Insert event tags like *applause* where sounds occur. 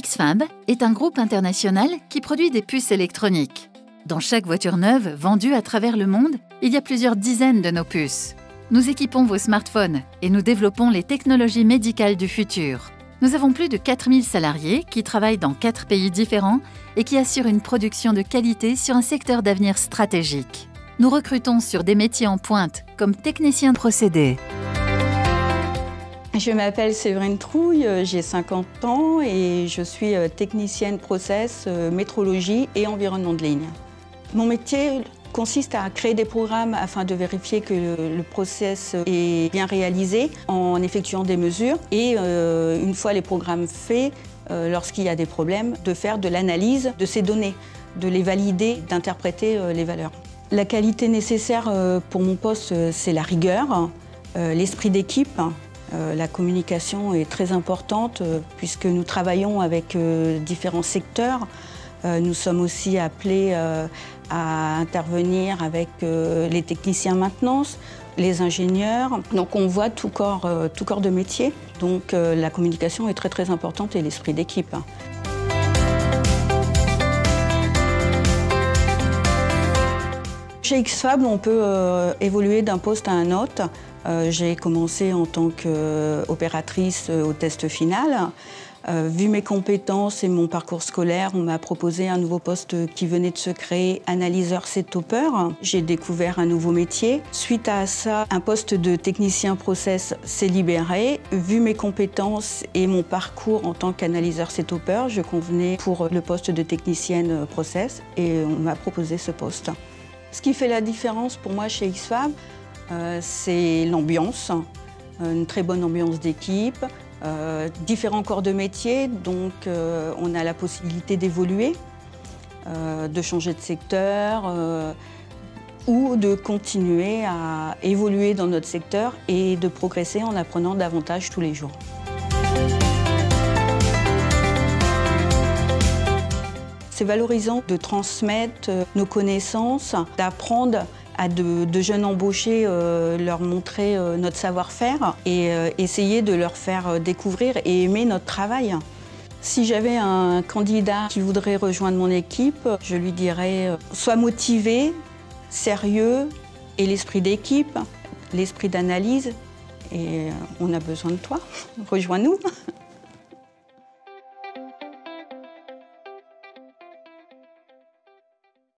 XFAB est un groupe international qui produit des puces électroniques. Dans chaque voiture neuve vendue à travers le monde, il y a plusieurs dizaines de nos puces. Nous équipons vos smartphones et nous développons les technologies médicales du futur. Nous avons plus de 4000 salariés qui travaillent dans quatre pays différents et qui assurent une production de qualité sur un secteur d'avenir stratégique. Nous recrutons sur des métiers en pointe comme technicien procédé. Je m'appelle Séverine Trouille, j'ai 50 ans et je suis euh, technicienne process, euh, métrologie et environnement de ligne. Mon métier consiste à créer des programmes afin de vérifier que le process est bien réalisé en effectuant des mesures et euh, une fois les programmes faits, lorsqu'il y a des problèmes, de faire de l'analyse de ces données, de les valider, d'interpréter les valeurs. La qualité nécessaire pour mon poste, c'est la rigueur, l'esprit d'équipe, euh, la communication est très importante euh, puisque nous travaillons avec euh, différents secteurs. nous sommes aussi appelés à intervenir avec les techniciens maintenance, les ingénieurs. Donc on voit tout corps, tout corps de métier. Donc la communication est très très importante et l'esprit d'équipe. Chez XFAB, on peut évoluer d'un poste à un autre. Euh, j'ai commencé en tant qu'opératrice euh, au test final. Euh, vu mes compétences et mon parcours scolaire, on m'a proposé un nouveau poste qui venait de se créer, analyseur set-topper. J'ai découvert un nouveau métier. Suite à ça, un poste de technicien process s'est libéré. Vu mes compétences et mon parcours en tant qu'analyseur set-topper, je convenais pour le poste de technicienne process et on m'a proposé ce poste. Ce qui fait la différence pour moi chez XFAB, euh, c'est l'ambiance, euh, une très bonne ambiance d'équipe, euh, différents corps de métier, donc on a la possibilité d'évoluer, de changer de secteur ou de continuer à évoluer dans notre secteur et de progresser en apprenant davantage tous les jours. C'est valorisant de transmettre nos connaissances, d'apprendre à de, jeunes embauchés euh, leur montrer euh, notre savoir-faire et euh, essayer de leur faire découvrir et aimer notre travail. Si j'avais un candidat qui voudrait rejoindre mon équipe, je lui dirais sois motivé, sérieux et l'esprit d'équipe, l'esprit d'analyse. Et on a besoin de toi. *laughs* Rejoins-nous.